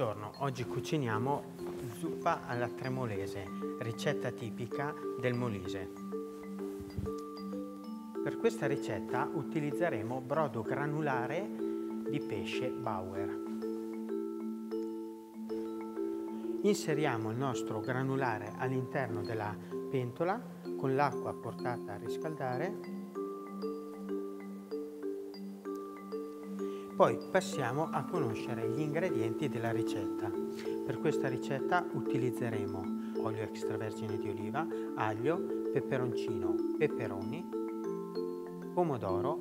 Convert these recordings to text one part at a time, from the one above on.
Oggi cuciniamo zuppa alla tremolese, ricetta tipica del Molise. Per questa ricetta utilizzeremo brodo granulare di pesce Bauer. Inseriamo il nostro granulare all'interno della pentola con l'acqua portata a riscaldare Poi passiamo a conoscere gli ingredienti della ricetta. Per questa ricetta utilizzeremo olio extravergine di oliva, aglio, peperoncino, peperoni, pomodoro,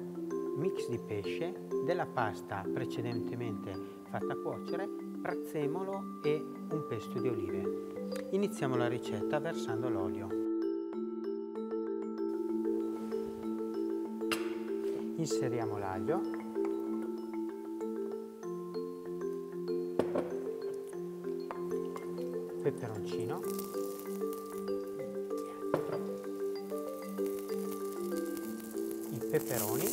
mix di pesce, della pasta precedentemente fatta cuocere, prezzemolo e un pesto di olive. Iniziamo la ricetta versando l'olio. Inseriamo l'aglio peperoncino i peperoni.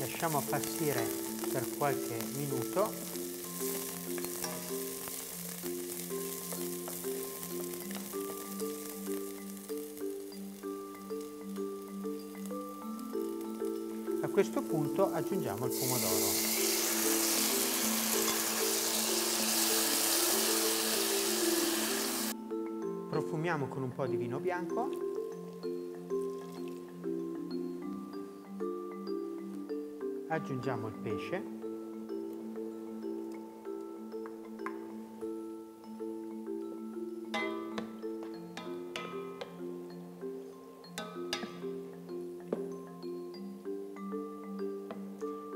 Lasciamo appassire per qualche minuto questo punto aggiungiamo il pomodoro. Profumiamo con un po' di vino bianco. Aggiungiamo il pesce.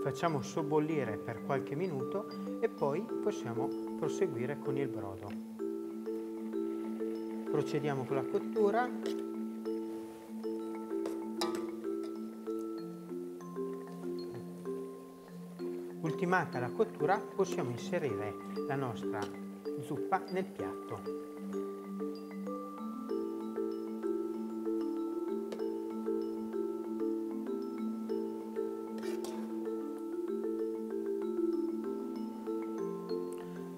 Facciamo sobbollire per qualche minuto e poi possiamo proseguire con il brodo. Procediamo con la cottura. Ultimata la cottura possiamo inserire la nostra zuppa nel piatto.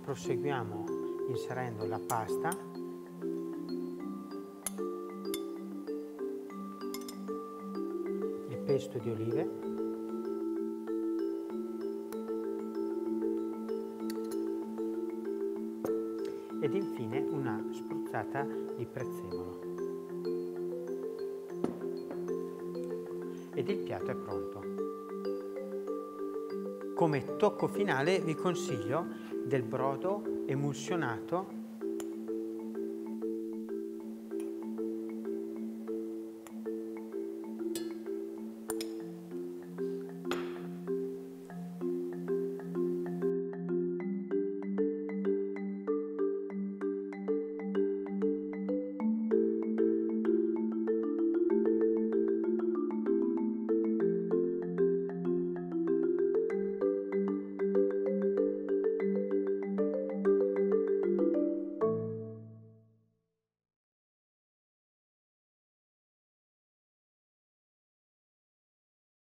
Proseguiamo inserendo la pasta. Il pesto di olive. Ed infine una spruzzata di prezzemolo. Ed il piatto è pronto. Come tocco finale vi consiglio del brodo emulsionato